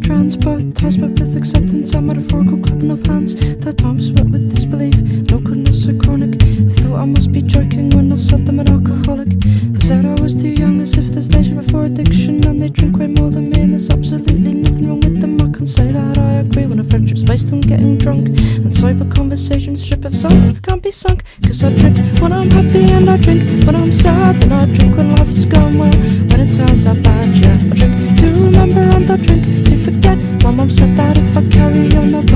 trans, both times, but with acceptance. A metaphorical clapping of hands. Third times met with disbelief. No goodness so chronic. They thought I must be joking when I said I'm an alcoholic. They said I was too young, as if there's danger before addiction. And they drink way more than me, and there's absolutely nothing wrong with them. I can say that I agree when a friendship's based on getting drunk. And sober conversations strip of songs that can't be sunk. Cause I drink when I'm happy, and I drink when I'm sad. Carry on